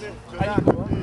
tutti, giornata.